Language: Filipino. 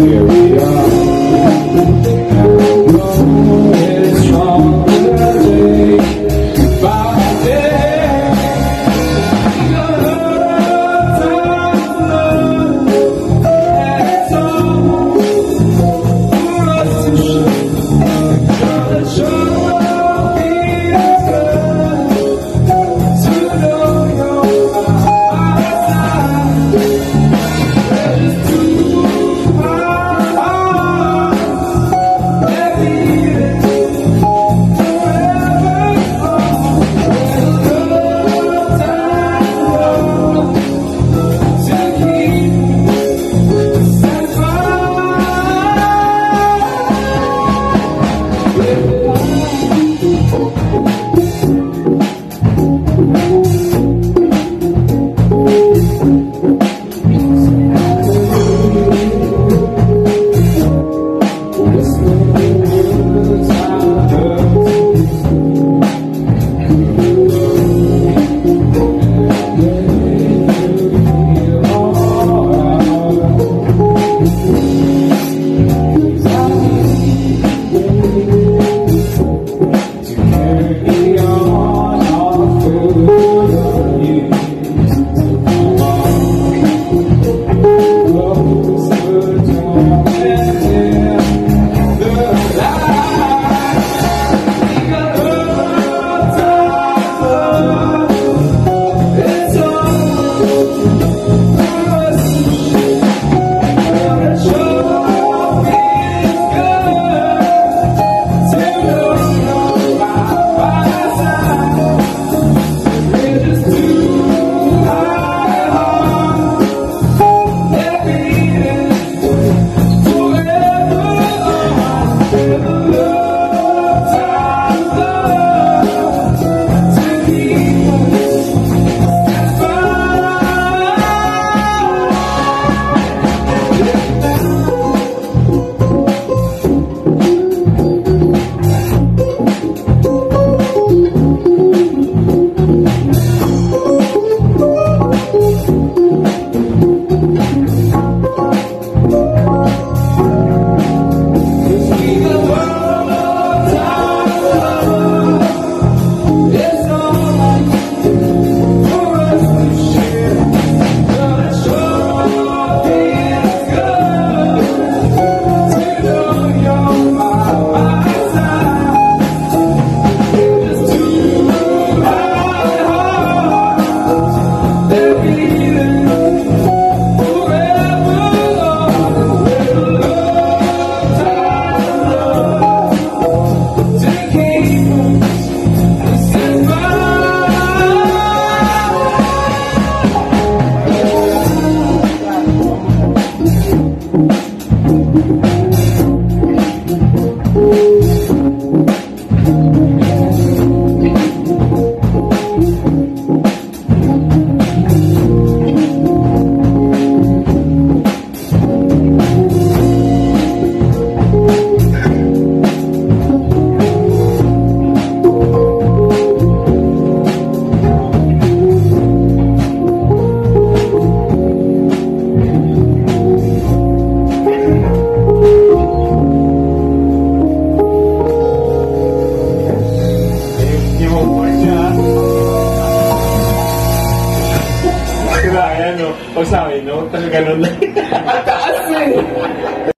Here we are. Oh. We the world. Diba, ayan o. Pag sa akin, no? Talaga ganun lang. Ang taas eh!